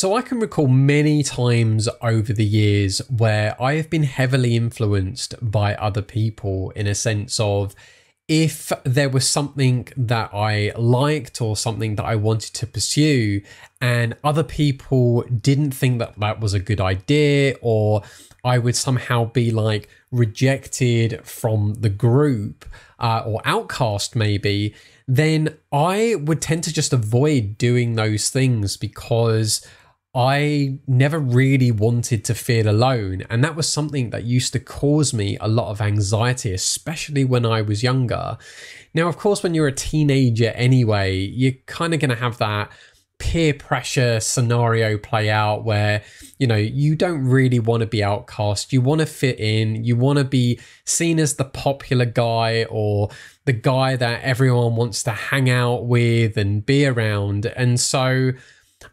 So I can recall many times over the years where I have been heavily influenced by other people in a sense of if there was something that I liked or something that I wanted to pursue, and other people didn't think that that was a good idea, or I would somehow be like rejected from the group uh, or outcast, maybe, then I would tend to just avoid doing those things because I never really wanted to feel alone. And that was something that used to cause me a lot of anxiety, especially when I was younger. Now, of course, when you're a teenager anyway, you're kind of going to have that peer pressure scenario play out where you know you don't really want to be outcast you want to fit in you want to be seen as the popular guy or the guy that everyone wants to hang out with and be around and so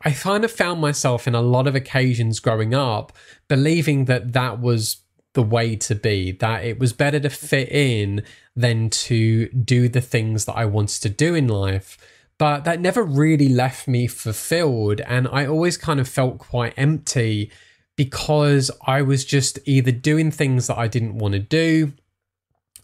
I kind of found myself in a lot of occasions growing up believing that that was the way to be, that it was better to fit in than to do the things that I wanted to do in life. But that never really left me fulfilled. And I always kind of felt quite empty because I was just either doing things that I didn't want to do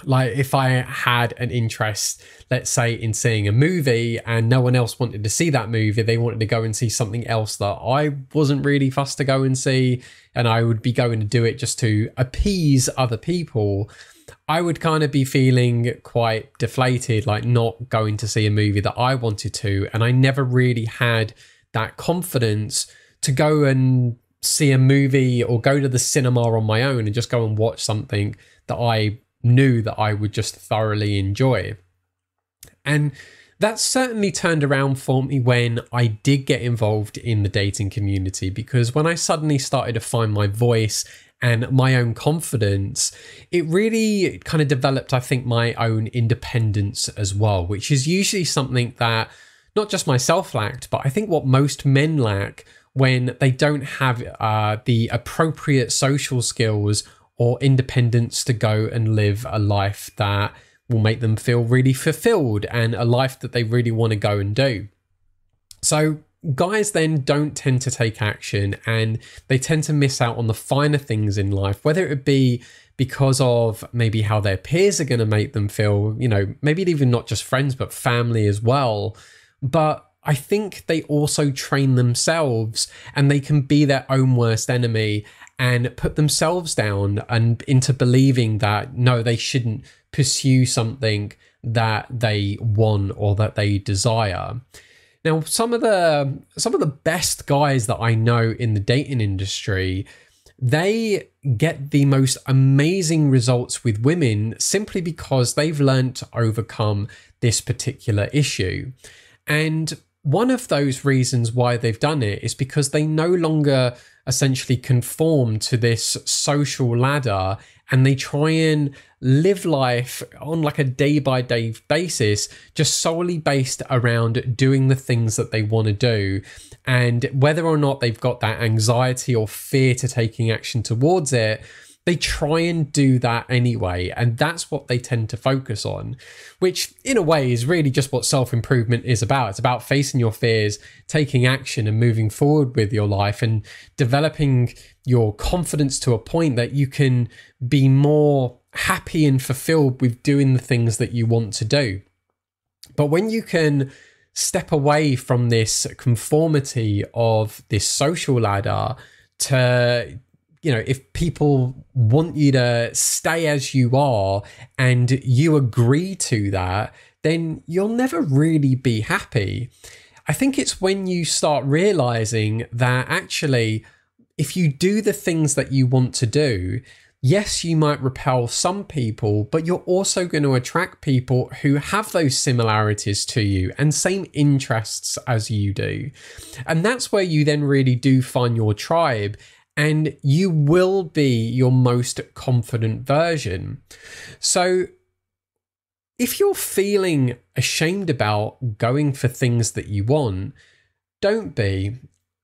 like if I had an interest, let's say, in seeing a movie and no one else wanted to see that movie, they wanted to go and see something else that I wasn't really fussed to go and see, and I would be going to do it just to appease other people. I would kind of be feeling quite deflated, like not going to see a movie that I wanted to. And I never really had that confidence to go and see a movie or go to the cinema on my own and just go and watch something that I knew that I would just thoroughly enjoy. And that certainly turned around for me when I did get involved in the dating community because when I suddenly started to find my voice and my own confidence, it really kind of developed, I think, my own independence as well, which is usually something that not just myself lacked, but I think what most men lack when they don't have uh, the appropriate social skills or independence to go and live a life that will make them feel really fulfilled and a life that they really want to go and do. So, guys then don't tend to take action and they tend to miss out on the finer things in life, whether it be because of maybe how their peers are going to make them feel, you know, maybe even not just friends, but family as well. But I think they also train themselves and they can be their own worst enemy and put themselves down and into believing that no, they shouldn't pursue something that they want or that they desire. Now, some of the some of the best guys that I know in the dating industry, they get the most amazing results with women simply because they've learned to overcome this particular issue. And one of those reasons why they've done it is because they no longer essentially conform to this social ladder and they try and live life on like a day by day basis just solely based around doing the things that they want to do. And whether or not they've got that anxiety or fear to taking action towards it they try and do that anyway. And that's what they tend to focus on, which in a way is really just what self improvement is about. It's about facing your fears, taking action, and moving forward with your life and developing your confidence to a point that you can be more happy and fulfilled with doing the things that you want to do. But when you can step away from this conformity of this social ladder to you know, if people want you to stay as you are and you agree to that, then you'll never really be happy. I think it's when you start realizing that actually, if you do the things that you want to do, yes, you might repel some people, but you're also going to attract people who have those similarities to you and same interests as you do. And that's where you then really do find your tribe and you will be your most confident version. So, if you're feeling ashamed about going for things that you want, don't be.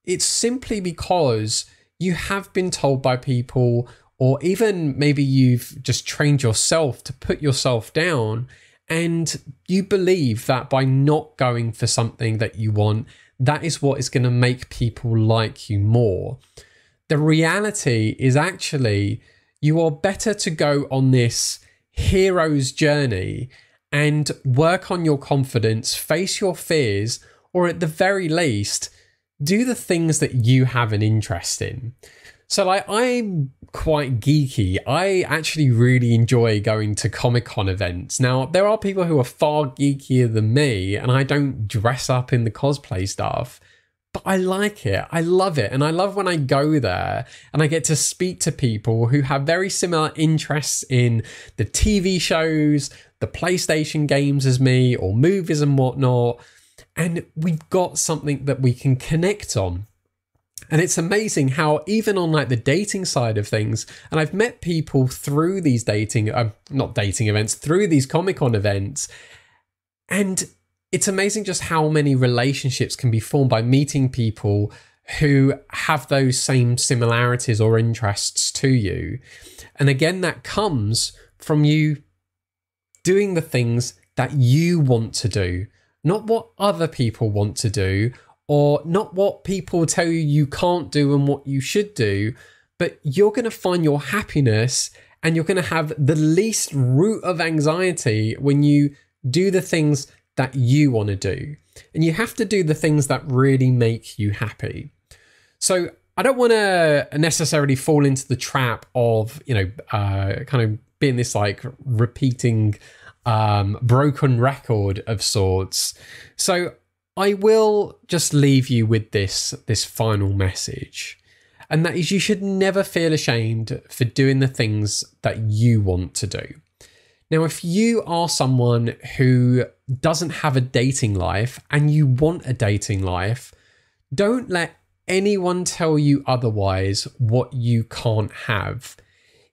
It's simply because you have been told by people, or even maybe you've just trained yourself to put yourself down, and you believe that by not going for something that you want, that is what is going to make people like you more. The reality is actually you are better to go on this hero's journey and work on your confidence, face your fears, or at the very least, do the things that you have an interest in. So, like, I'm quite geeky. I actually really enjoy going to Comic Con events. Now, there are people who are far geekier than me, and I don't dress up in the cosplay stuff, but I like it. I love it. And I love when I go there and I get to speak to people who have very similar interests in the TV shows, the PlayStation games as me, or movies and whatnot. And we've got something that we can connect on. And it's amazing how even on like the dating side of things, and I've met people through these dating, uh, not dating events, through these Comic Con events, and it's amazing just how many relationships can be formed by meeting people who have those same similarities or interests to you. And again, that comes from you doing the things that you want to do, not what other people want to do or not what people tell you you can't do and what you should do, but you're going to find your happiness and you're going to have the least root of anxiety when you do the things that you want to do. And you have to do the things that really make you happy. So I don't want to necessarily fall into the trap of, you know, uh, kind of being this like repeating um, broken record of sorts. So I will just leave you with this this final message. And that is you should never feel ashamed for doing the things that you want to do. Now, if you are someone who doesn't have a dating life and you want a dating life, don't let anyone tell you otherwise what you can't have.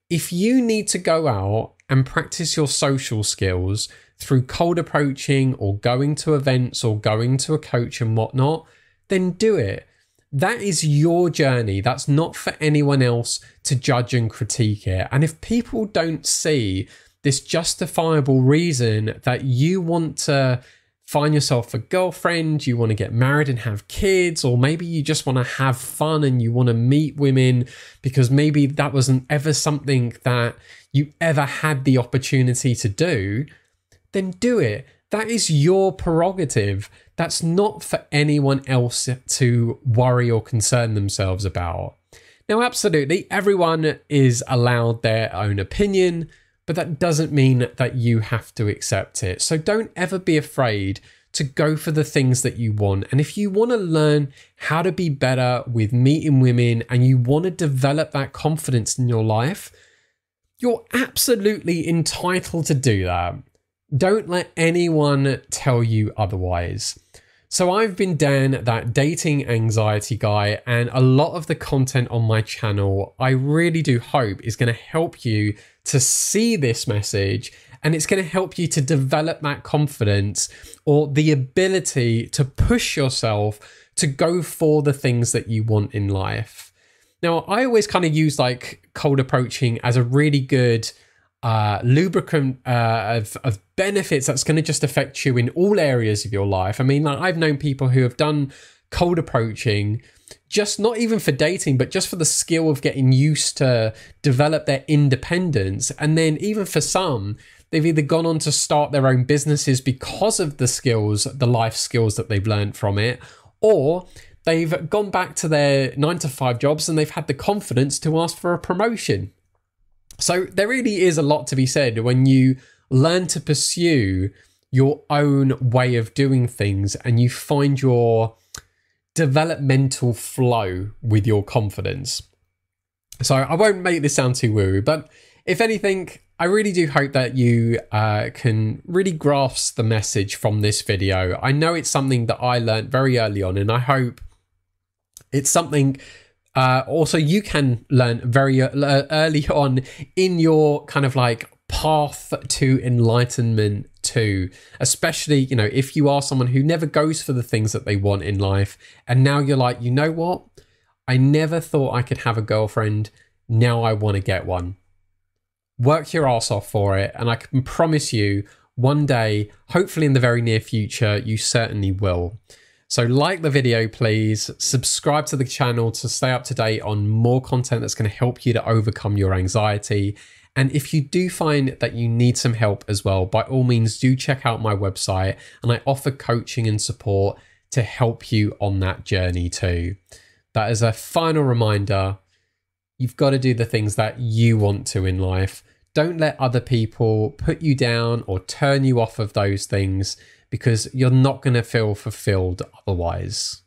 If you need to go out and practice your social skills through cold approaching or going to events or going to a coach and whatnot, then do it. That is your journey. That's not for anyone else to judge and critique it. And if people don't see this justifiable reason that you want to find yourself a girlfriend, you want to get married and have kids, or maybe you just want to have fun and you want to meet women because maybe that wasn't ever something that you ever had the opportunity to do, then do it. That is your prerogative. That's not for anyone else to worry or concern themselves about. Now, absolutely, everyone is allowed their own opinion, but that doesn't mean that you have to accept it. So don't ever be afraid to go for the things that you want. And if you want to learn how to be better with meeting women and you want to develop that confidence in your life, you're absolutely entitled to do that. Don't let anyone tell you otherwise. So, I've been Dan, that dating anxiety guy, and a lot of the content on my channel, I really do hope is going to help you to see this message and it's going to help you to develop that confidence or the ability to push yourself to go for the things that you want in life. Now, I always kind of use like cold approaching as a really good uh, lubricant uh, of, of benefits that's going to just affect you in all areas of your life. I mean, like I've known people who have done cold approaching just not even for dating, but just for the skill of getting used to develop their independence. And then even for some, they've either gone on to start their own businesses because of the skills, the life skills that they've learned from it, or they've gone back to their nine to five jobs and they've had the confidence to ask for a promotion. So there really is a lot to be said when you learn to pursue your own way of doing things and you find your developmental flow with your confidence. So I won't make this sound too woo, but if anything, I really do hope that you uh, can really grasp the message from this video. I know it's something that I learned very early on, and I hope it's something uh, also, you can learn very uh, early on in your kind of like path to enlightenment too. Especially you know if you are someone who never goes for the things that they want in life and now you're like you know what? I never thought i could have a girlfriend. Now i want to get one. Work your ass off for it and i can promise you one day hopefully in the very near future you certainly will So, like the video, please. Subscribe to the channel to stay up to date on more content that's going to help you to overcome your anxiety. And if you do find that you need some help as well, by all means, do check out my website and I offer coaching and support to help you on that journey too. That is a final reminder you've got to do the things that you want to in life. Don't let other people put you down or turn you off of those things because you're not going to feel fulfilled otherwise.